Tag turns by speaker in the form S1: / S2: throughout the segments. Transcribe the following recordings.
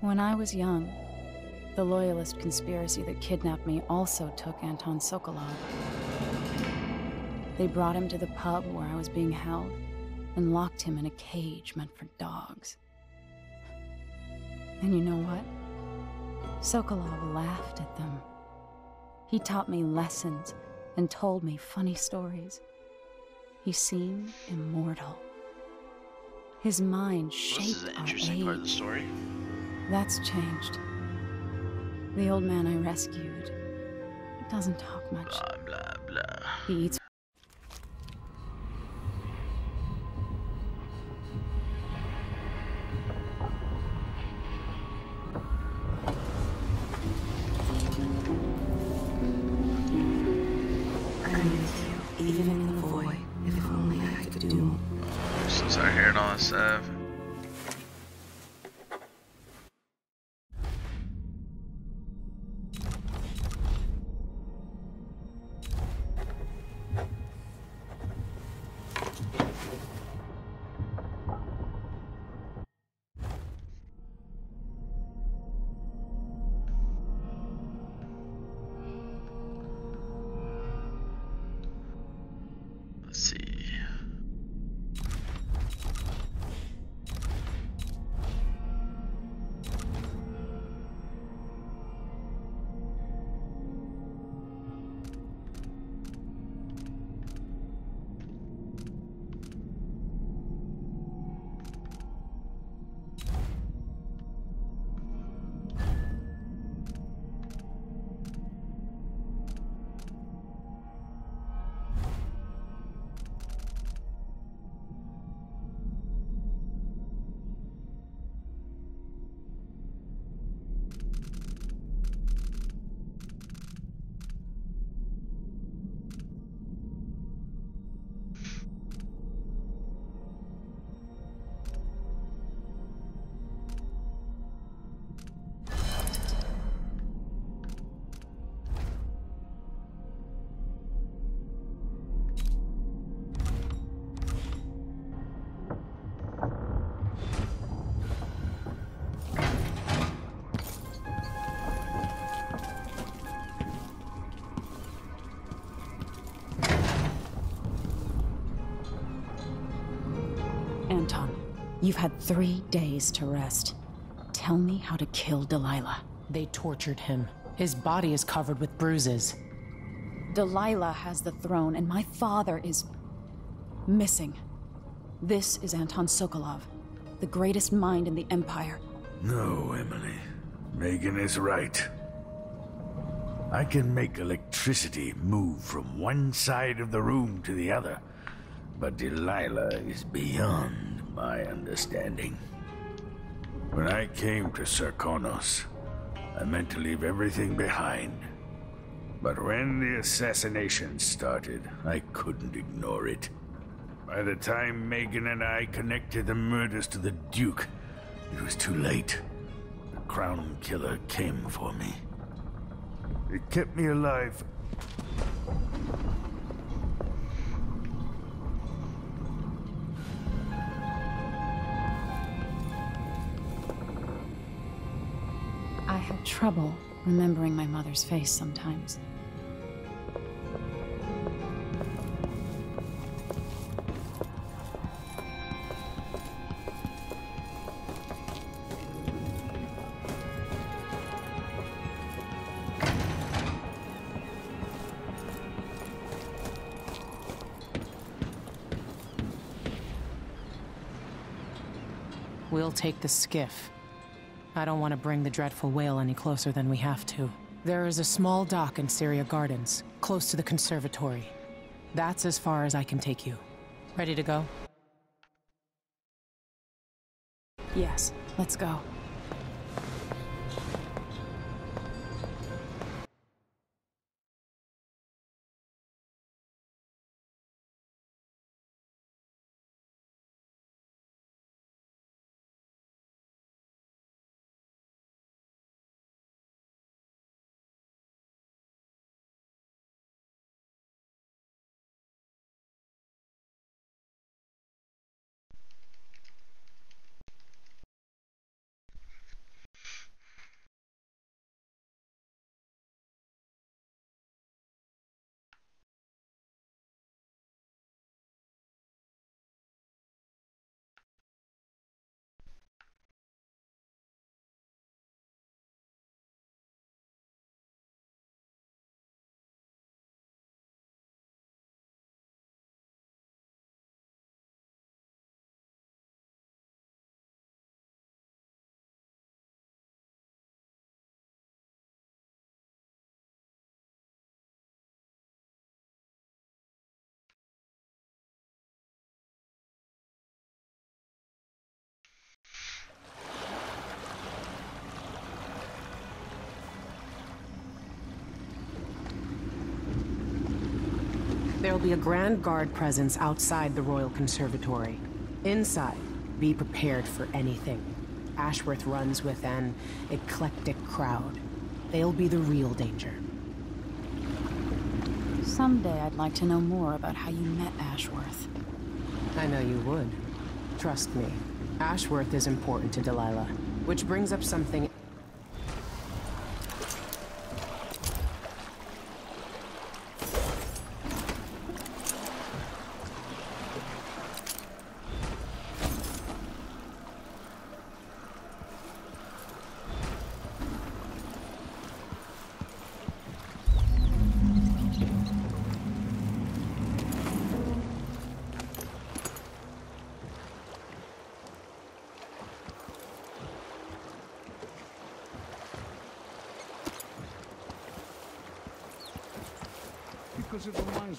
S1: When I was young, the Loyalist conspiracy that kidnapped me also took Anton Sokolov. They brought him to the pub where I was being held and locked him in a cage meant for dogs. And you know what? Sokolov laughed at them. He taught me lessons and told me funny stories. He seemed immortal. His mind shaped
S2: This is an
S1: our
S2: interesting part of the story.
S1: That's changed. The old man I rescued doesn't talk much.
S2: Blah blah blah.
S1: He eats
S3: I'm you, even in the void. If only I could do more.
S2: Since I hear it all stuff.
S1: Three days to rest. Tell me how to kill Delilah.
S4: They tortured him. His body is covered with bruises.
S1: Delilah has the throne, and my father is missing. This is Anton Sokolov, the greatest mind in the Empire.
S5: No, Emily. Meagan is right. I can make electricity move from one side of the room to the other, but Delilah is beyond my understanding. When I came to Serkonos, I meant to leave everything behind. But when the assassination started, I couldn't ignore it. By the time Meagan and I connected the murders to the Duke, it was too late. The Crown Killer came for me. It kept me alive.
S1: Trouble remembering my mother's face sometimes.
S4: We'll take the skiff. I don't want to bring the Dreadful Wale any closer than we have to. There is a small dock in Cyria Gardens, close to the conservatory. That's as far as I can take you. Ready to go?
S1: Yes, let's go.
S4: There'll be a Grand Guard presence outside the Royal Conservatory. Inside, be prepared for anything. Ashworth runs with an eclectic crowd. They'll be the real danger.
S1: Someday I'd like to know more about how you met Ashworth.
S4: I know you would. Trust me. Ashworth is important to Delilah. Which brings up something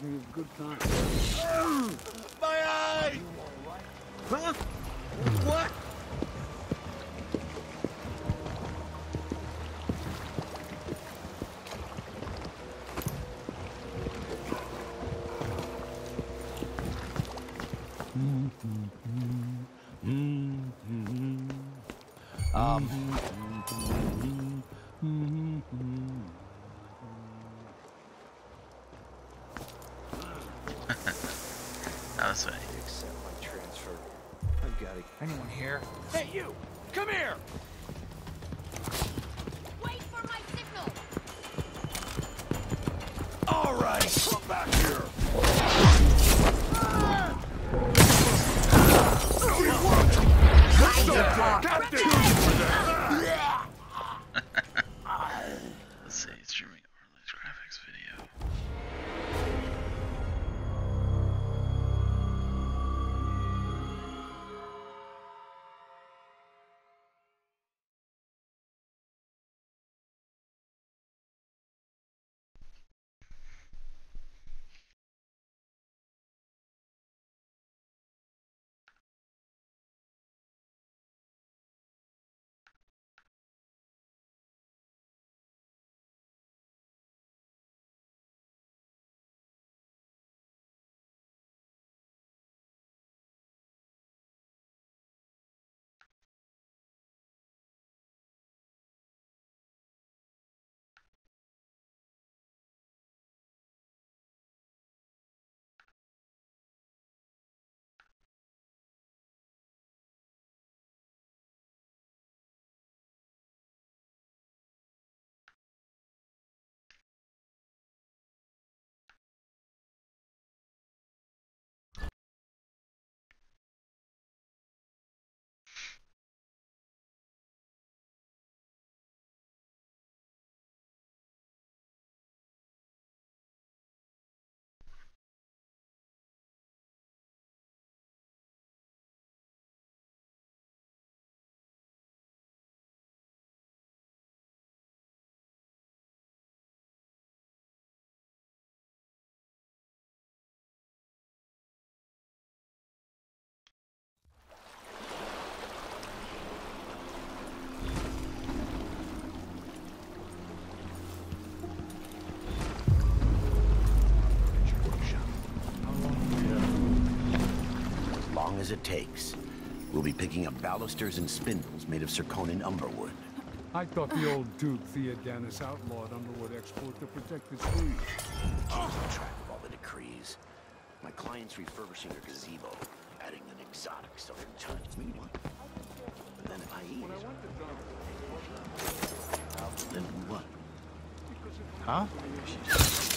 S6: reminds me of good times.
S7: As it takes. We'll be picking up balusters and spindles made of zirconin umberwood.
S6: I thought the old Duke Theodanis outlawed Underwood export to protect his fleet.
S7: Keeping track of all the decrees. My client's refurbishing her gazebo, adding an exotic southern touch. Meanwhile, but then if I eat
S6: When I
S7: it,
S6: went to Dover,
S7: then what?
S8: Huh?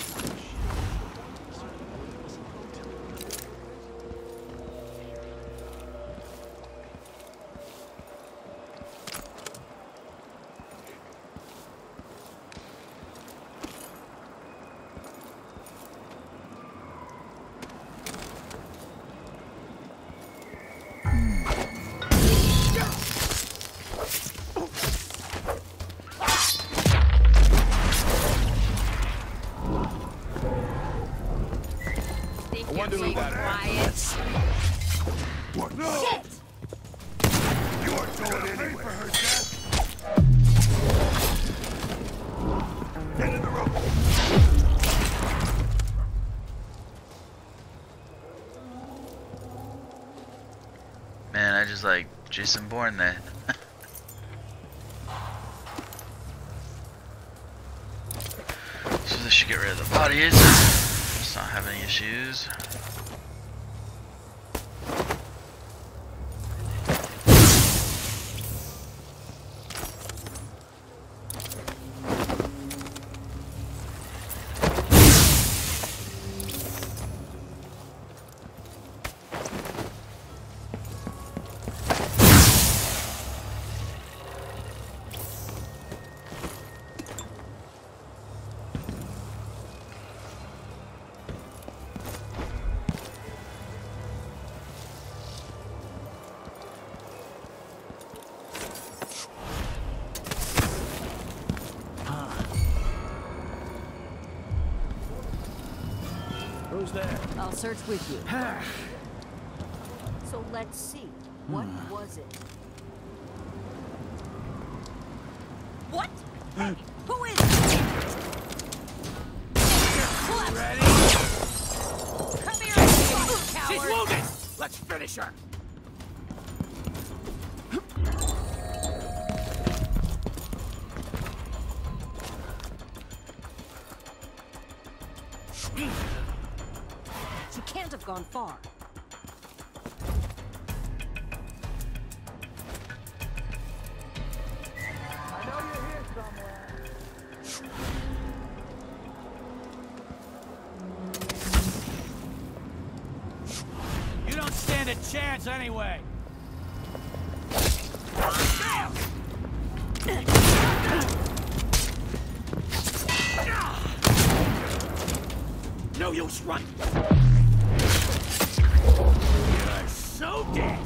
S2: Jason Bourne then. so this should get rid of the bodies. Let's not have any issues.
S9: I'll search with you. so let's see. What hmm. was it? Gone far.
S10: You don't stand a chance anyway! No use running! So dead!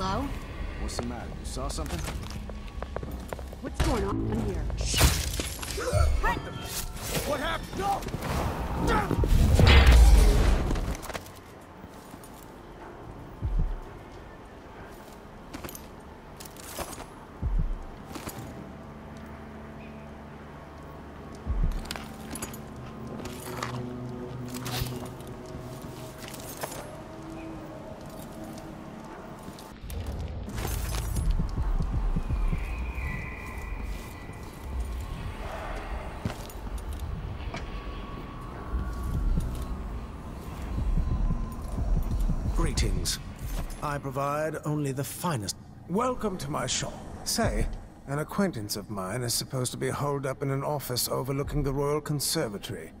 S11: Hello?
S8: What's the matter? You saw something?
S9: What's going on in here?
S10: What happened? Go!
S12: I provide only the finest. Welcome to my shop. Say, An acquaintance of mine is supposed to be holed up in an office overlooking the Royal Conservatory.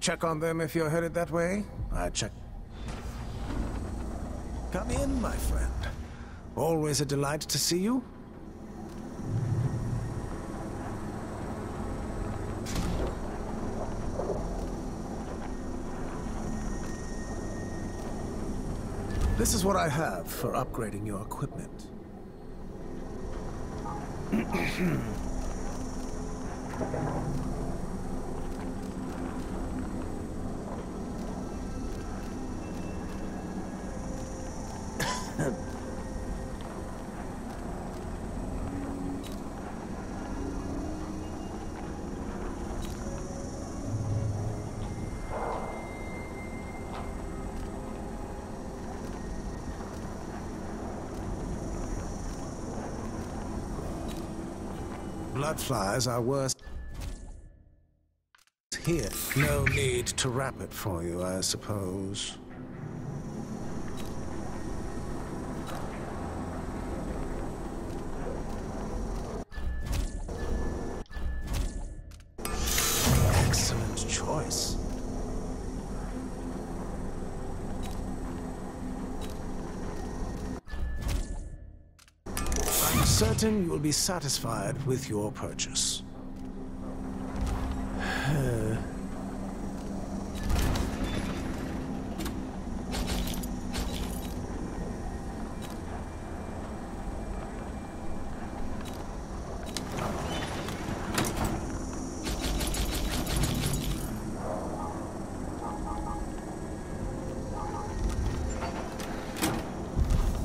S12: Check on them if you're headed that way. I check. Come in, my friend. Always a delight to see you. This is what I have for upgrading your equipment. Bloodflies are worse here. No need to wrap it for you, I suppose. Will be satisfied with your purchase.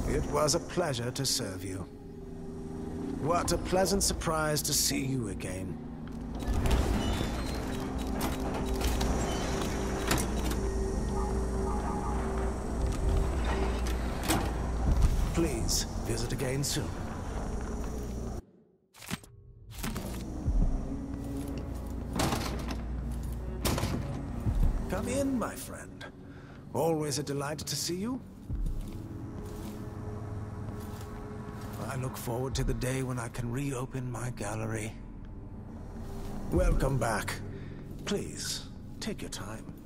S12: It was a pleasure to serve you. What a pleasant surprise to see you again. Please visit again soon. Come in, my friend. Always a delight to see you. I look forward to the day when I can reopen my gallery. Welcome back. Please, take your time.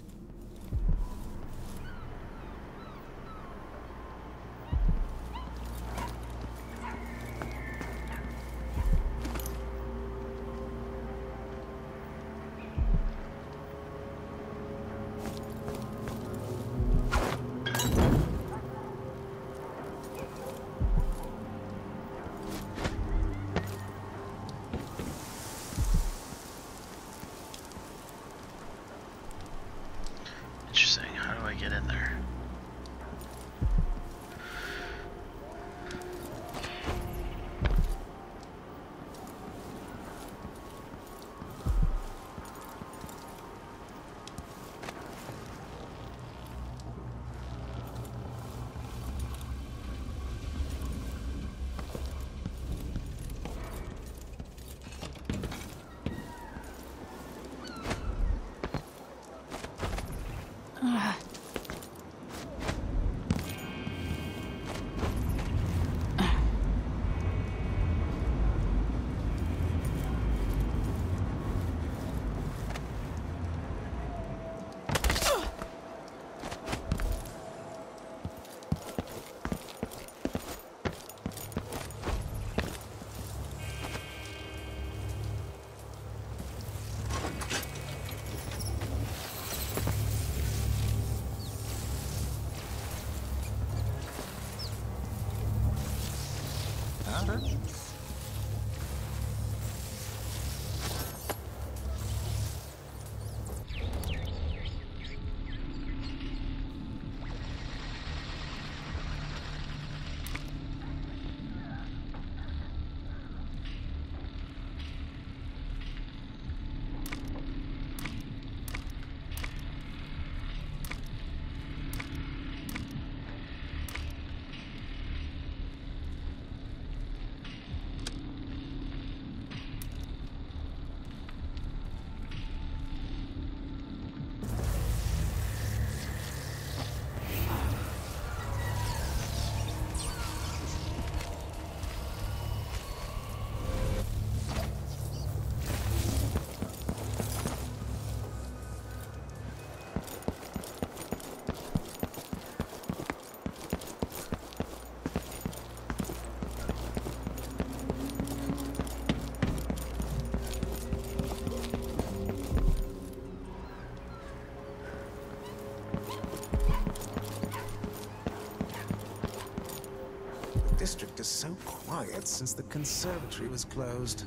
S12: District is so quiet since the conservatory was closed.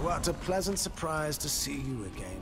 S12: What a pleasant surprise to see you again.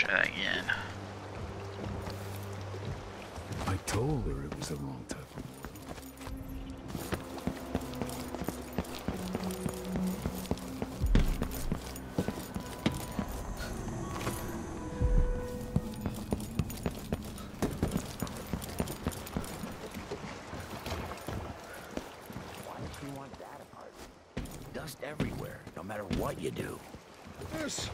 S2: Try that again.
S6: I told her it was the wrong type of world.
S7: Why do you want that apartment? Dust everywhere, no matter what you do.
S6: Yes.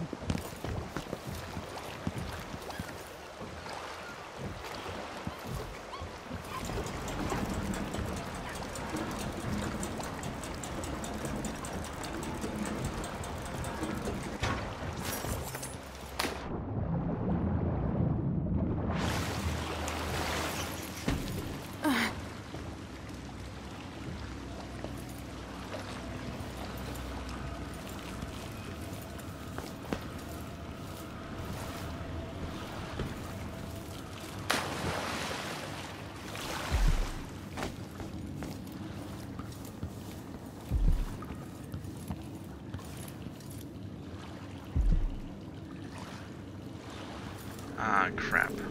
S2: Ah, crap.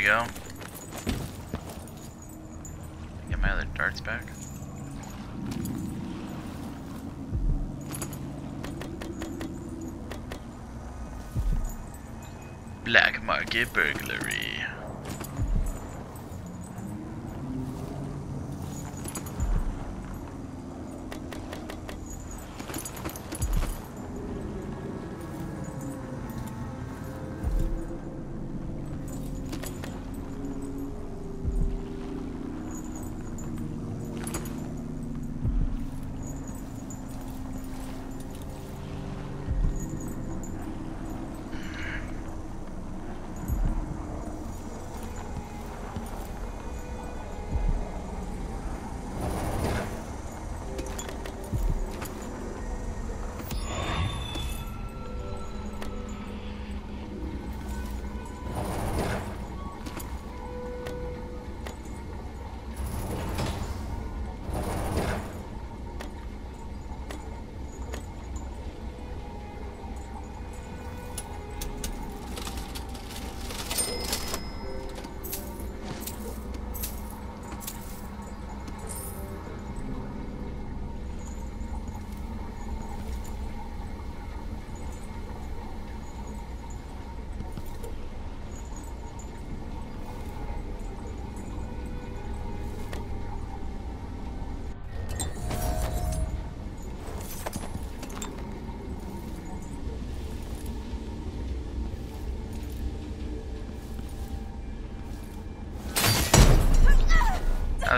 S2: We go. Get my other darts back. Black market burglary.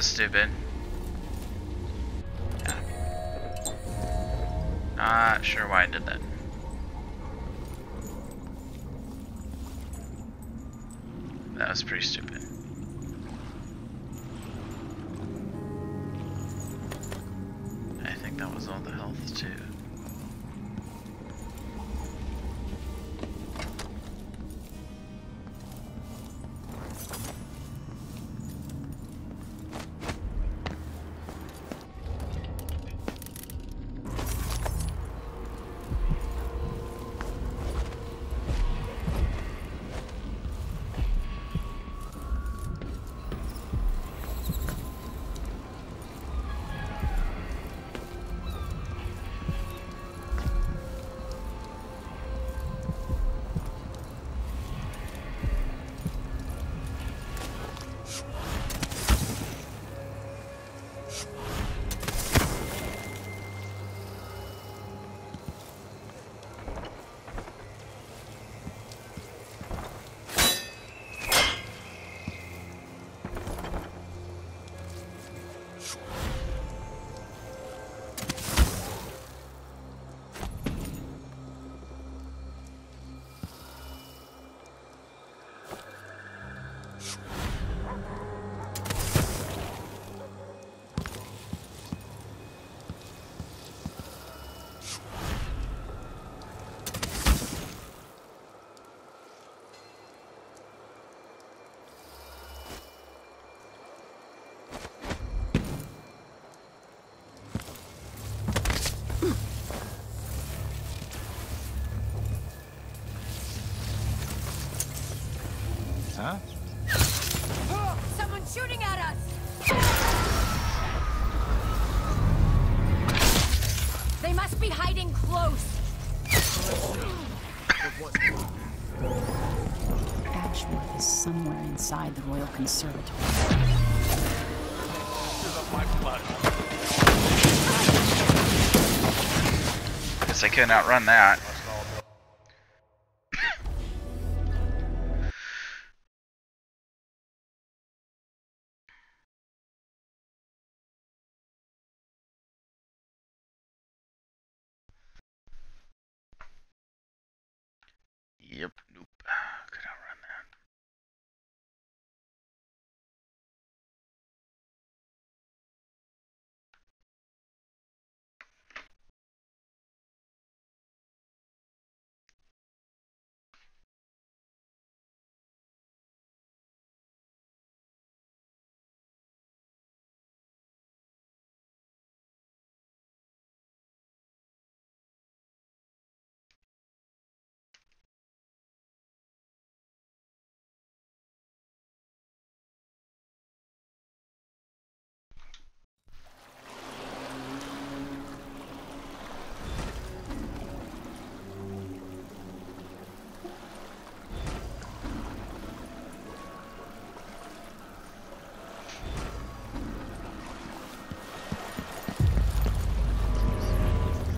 S2: Was stupid. Yeah. Not sure why
S8: huh?
S9: Someone's shooting at us! They must be hiding close.
S1: Ashworth is somewhere inside the Royal Conservatory.
S2: Guess I couldn't outrun that.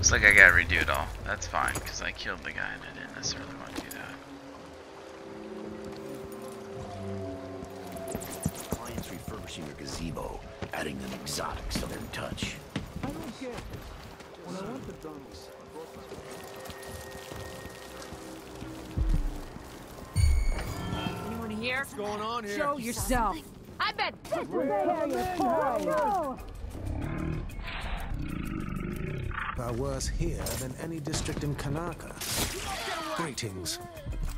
S2: Looks like I gotta redo it all. That's fine, because I killed the guy and I didn't necessarily want to do that.
S7: Clients refurbishing their gazebo, adding an exotic southern touch.
S6: I don't get it. When I went to Donald's, I brought my
S10: Anyone here? What's
S6: going on here?
S10: Show yourself. I bet this is
S12: Are worse here than any district in Karnaca. Greetings.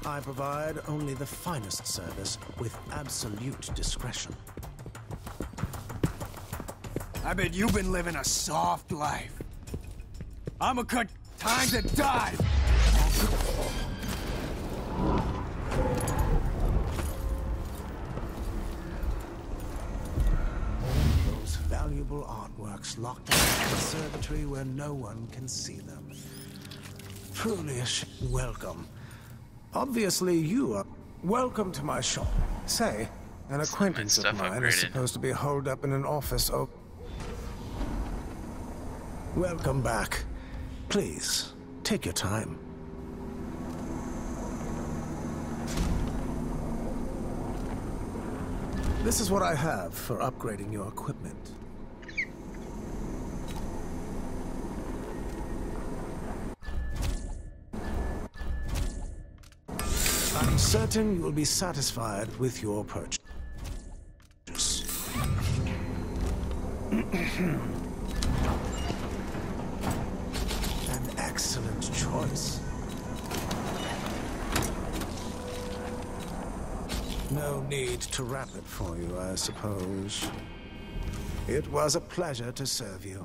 S12: I provide only the finest service with absolute discretion.
S13: I bet you've been living a soft life. I'm a cut time to die.
S12: Valuable artworks locked in a conservatory where no one can see them. Truly a welcome. Obviously, you are welcome to my shop. Say, an acquaintance of mine is supposed to be holed up in an office. Oh, welcome back. Please take your time. This is what I have for upgrading your equipment. Certain you will be satisfied with your purchase. An excellent choice. No need to wrap it for you, I suppose. It was a pleasure to serve you.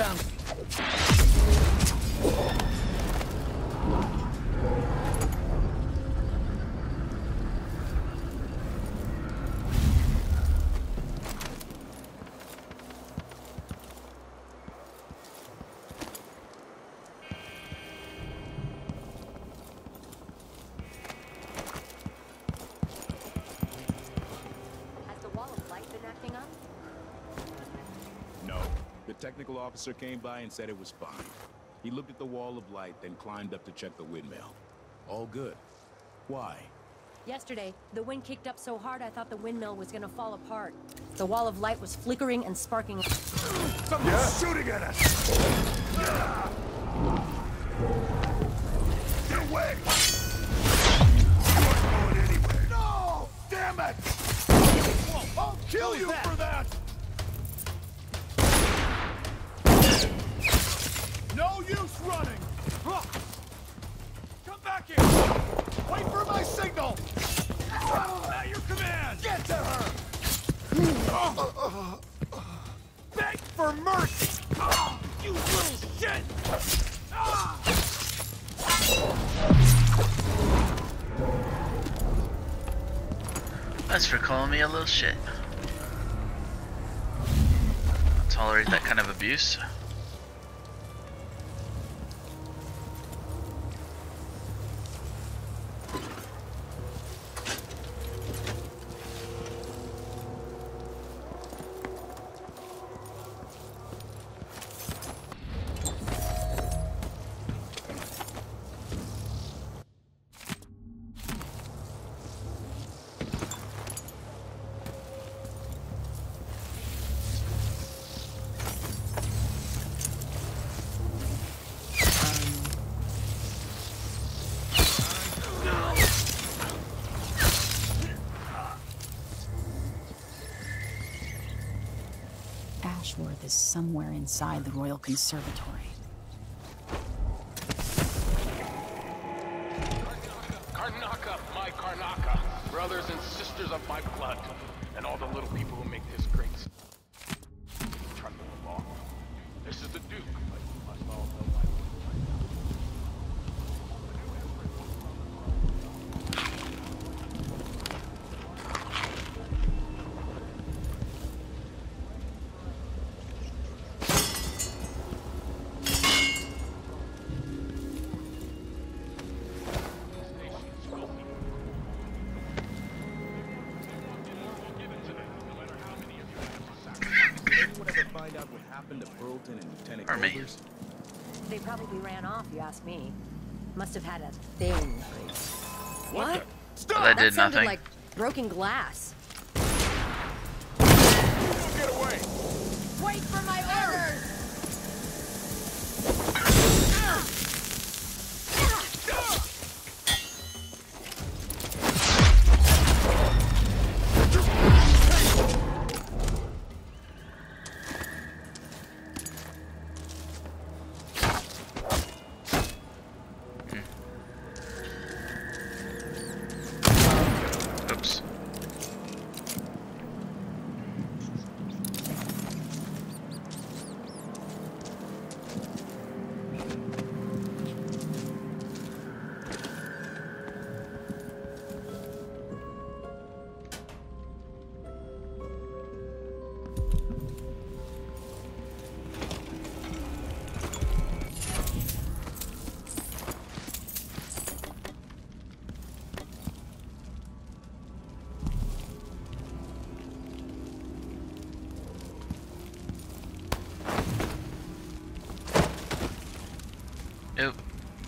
S14: found.
S9: Has
S15: officer came by and said it was fine. He looked at the wall of light, then climbed up to check the windmill. All good. Why?
S9: Yesterday, the wind kicked up so hard I thought the windmill was gonna fall apart. The wall of light was flickering and sparking.
S6: Someone's shooting at us! Get away! You aren't going anywhere. No! Damn it! I'll kill you for that! Little shit.
S2: I'll tolerate that kind of abuse.
S3: Is somewhere inside the Royal Conservatory.
S2: Well, that did
S9: sounded
S2: nothing.
S9: like broken glass.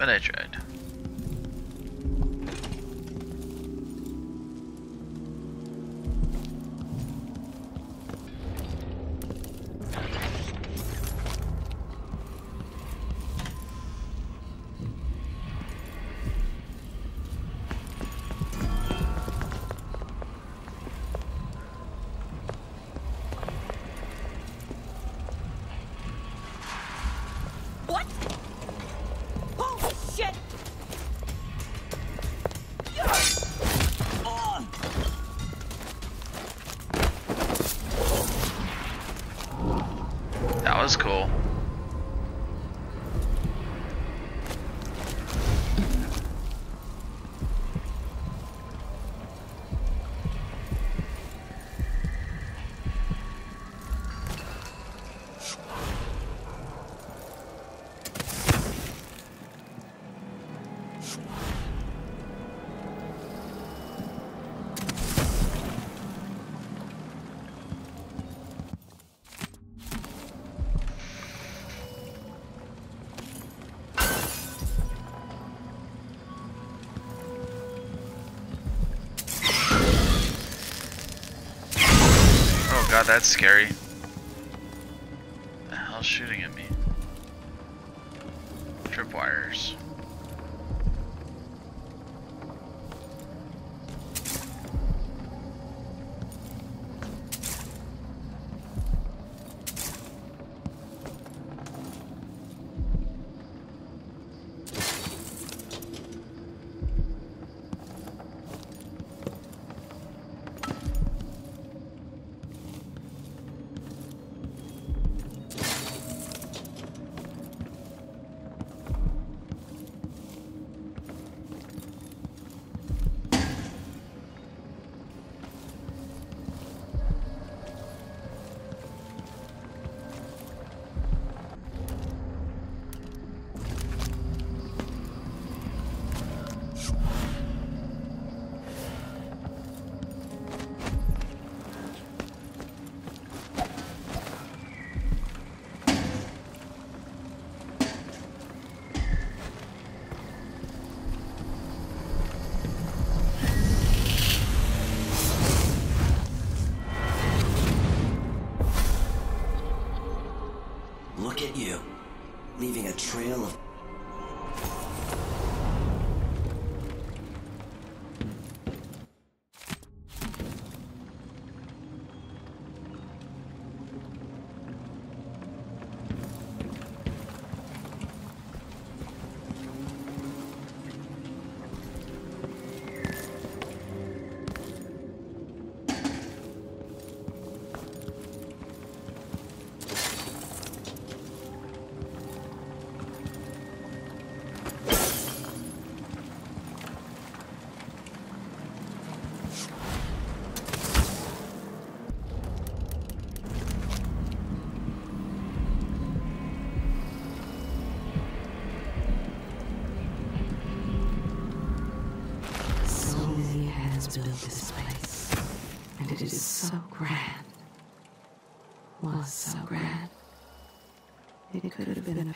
S2: But that's scary.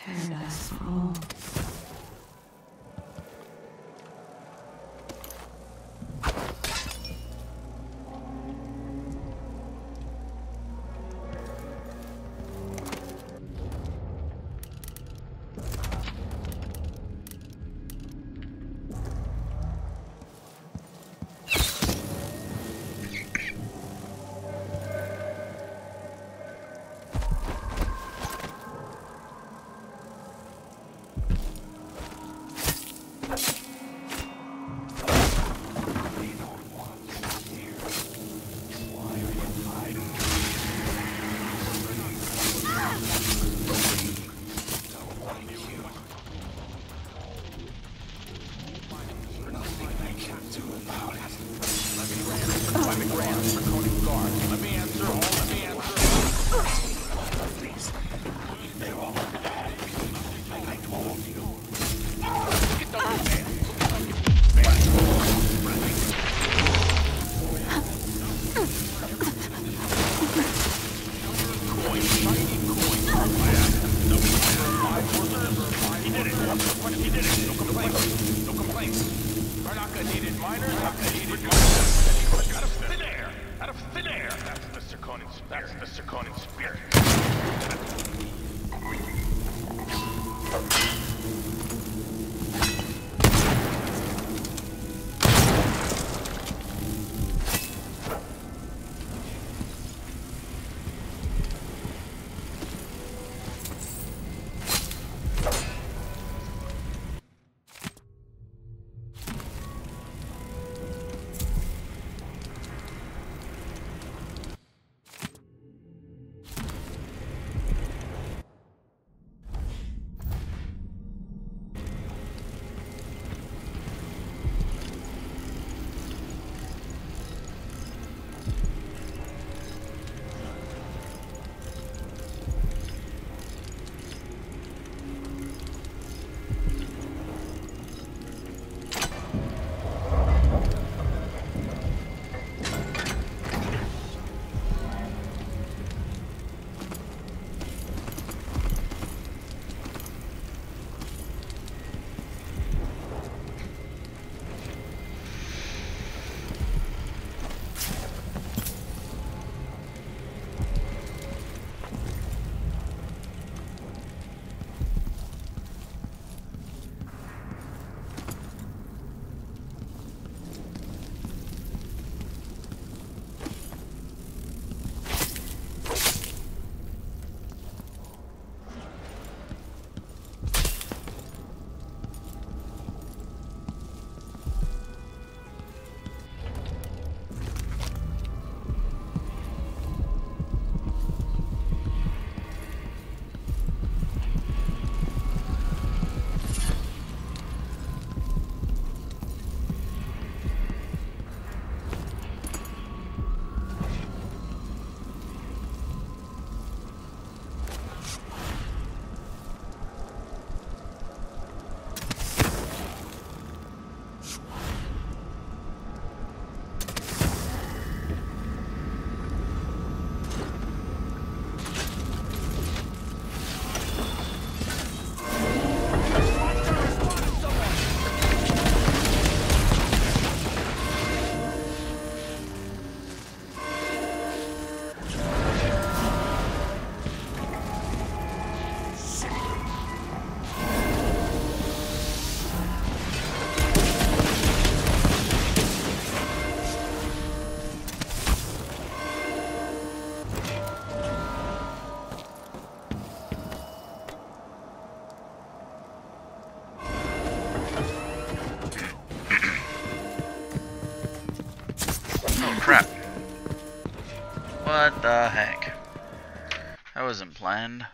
S3: Have
S2: That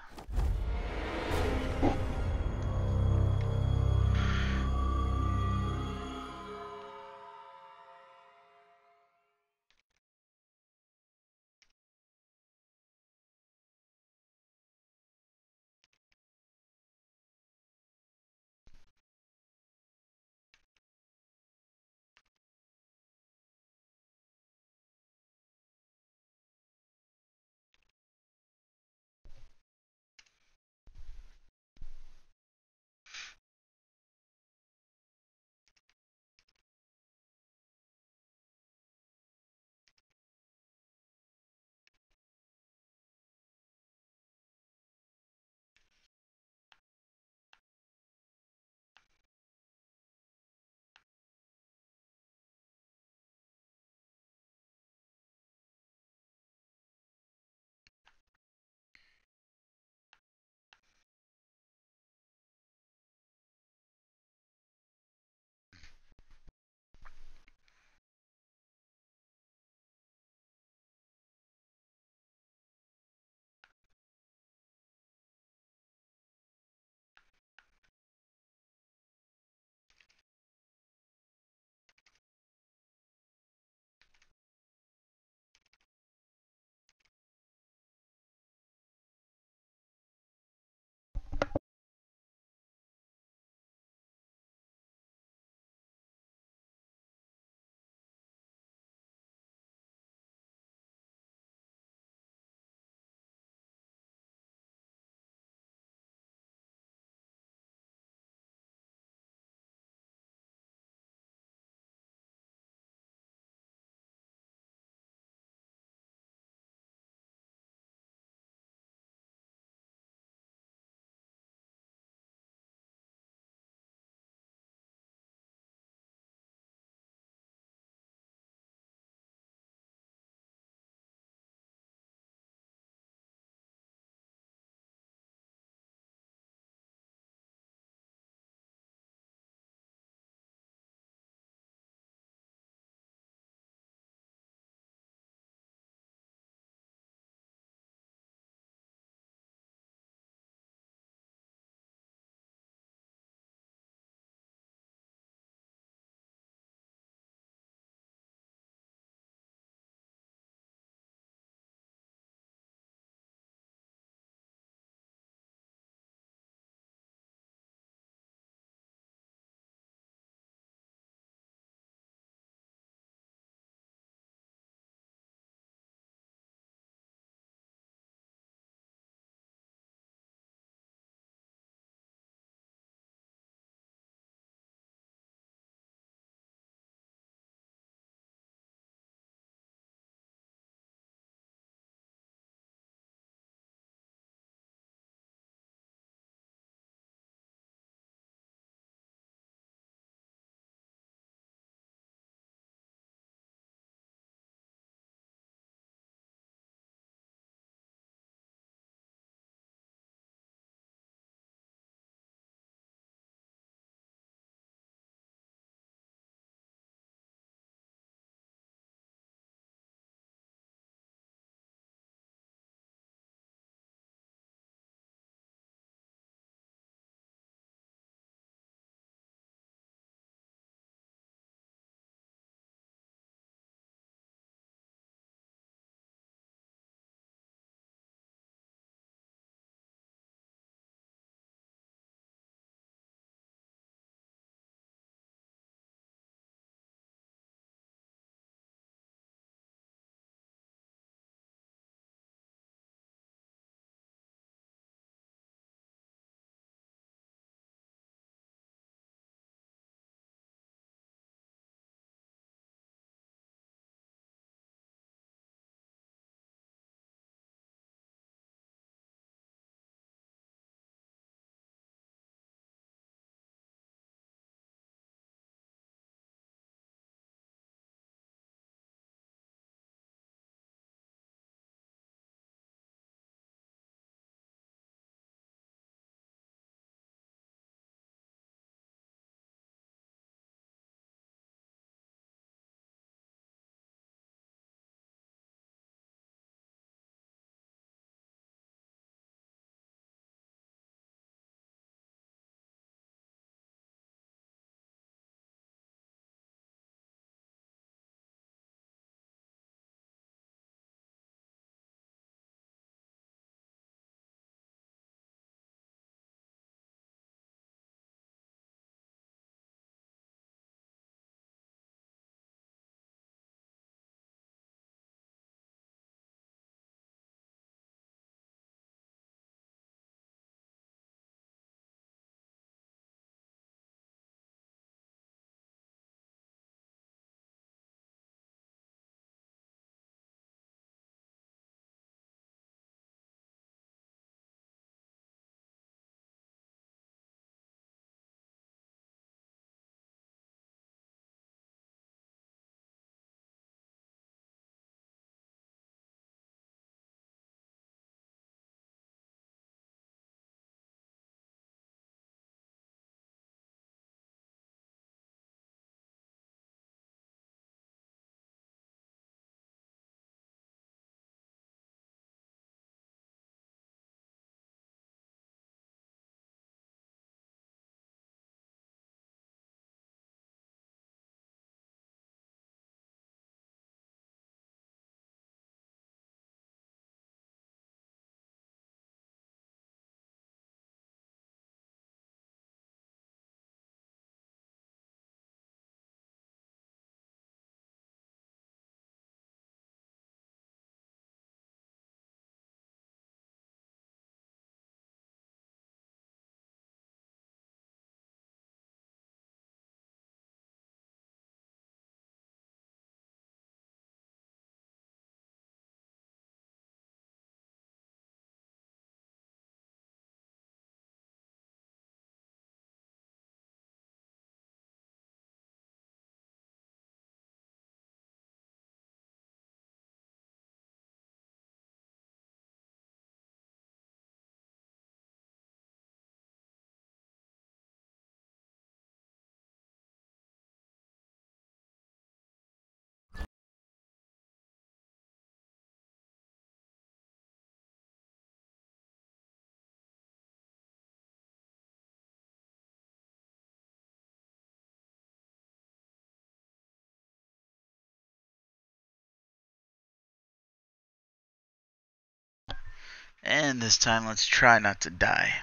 S2: And this time let's try not to die.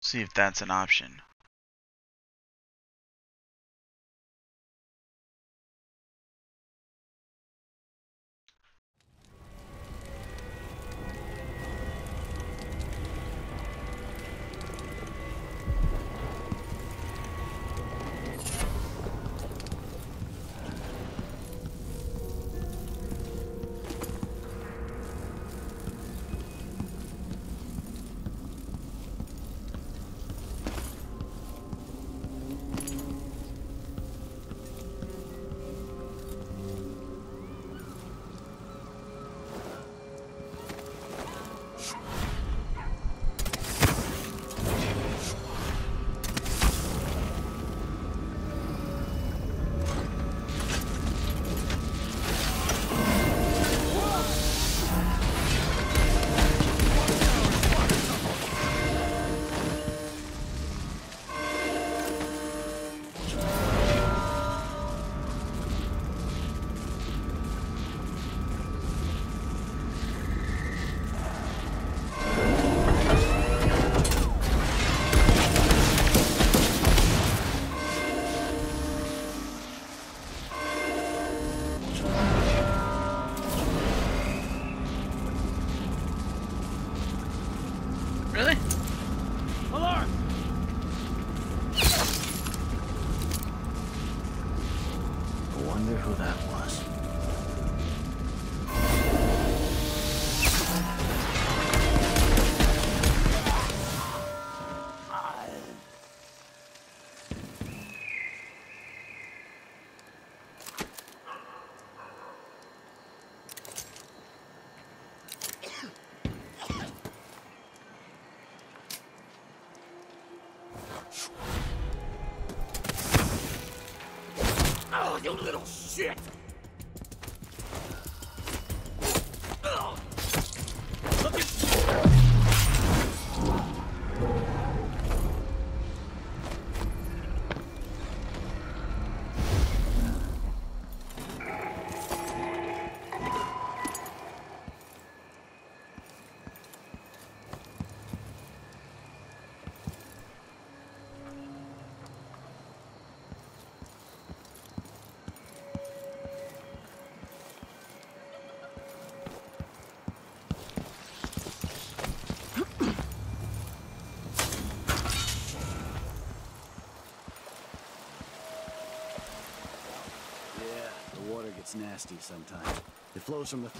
S2: See if that's an option.
S9: nasty sometimes. It flows from the...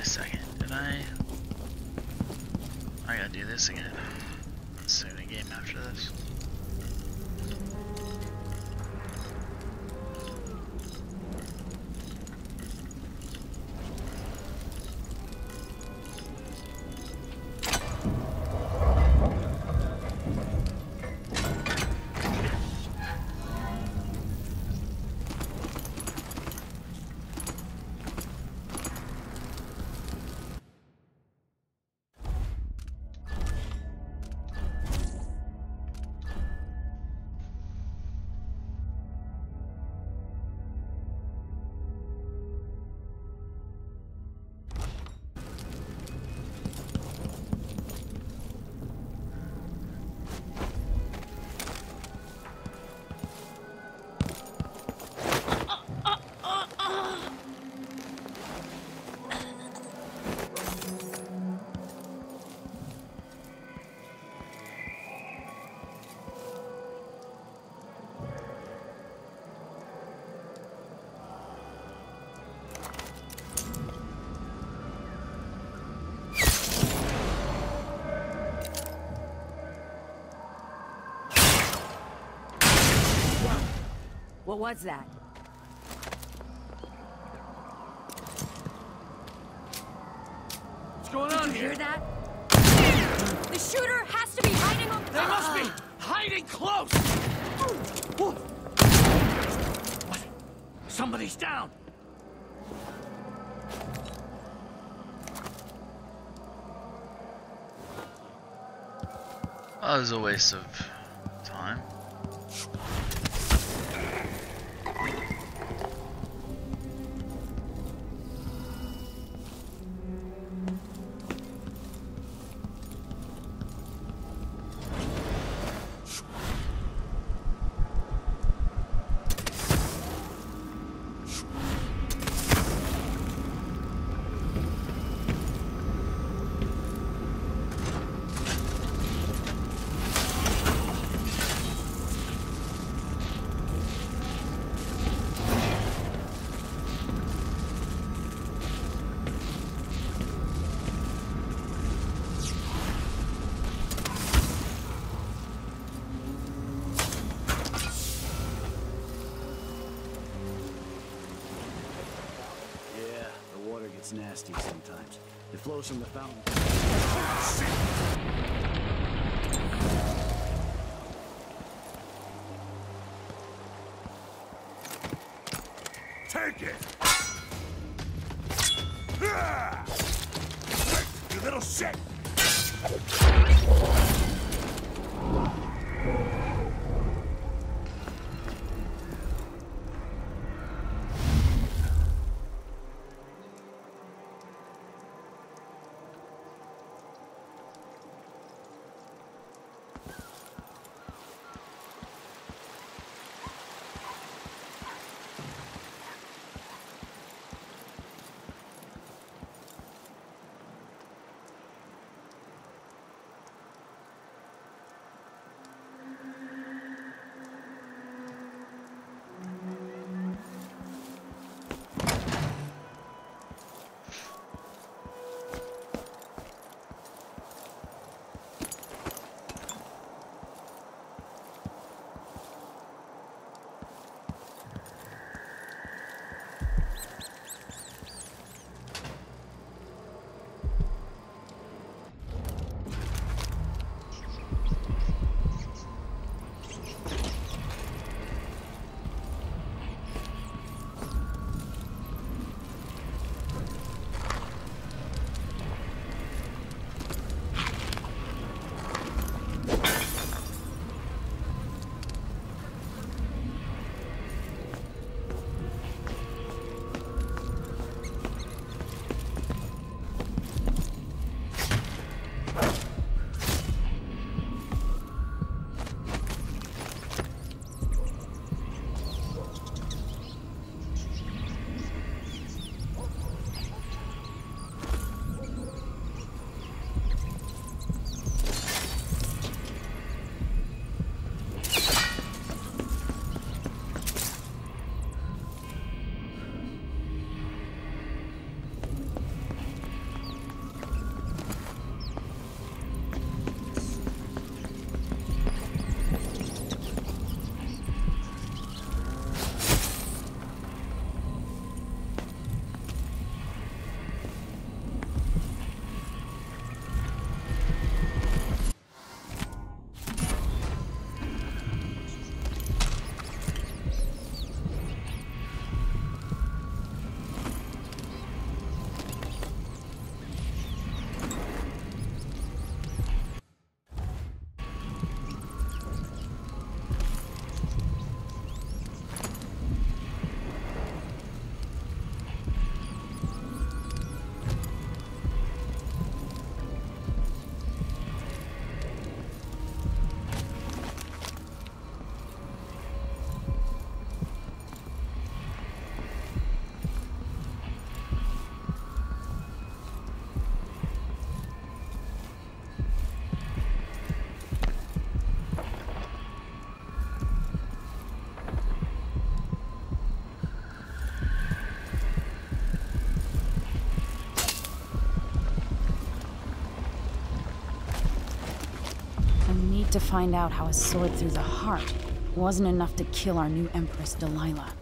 S16: a
S2: second, did I? I gotta do this again. Let's save a game after this.
S9: What was that?
S10: What's going
S9: Did
S10: on
S9: you
S10: here?
S9: hear that? The shooter has to be hiding on.
S10: They must be uh-uh. hiding close! What? Somebody's down!
S2: That was a waste of
S8: Flows from the fountain.
S6: Take it! You little shit!
S17: To find out how a sword through the heart wasn't enough to kill our new Empress Delilah.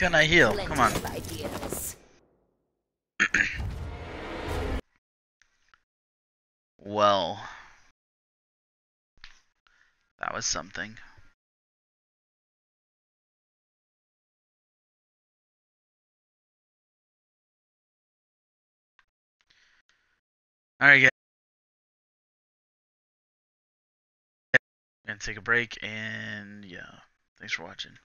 S2: Can I heal? Come on. well. That was something. Alright guys. Gonna take a break and yeah. Thanks for watching.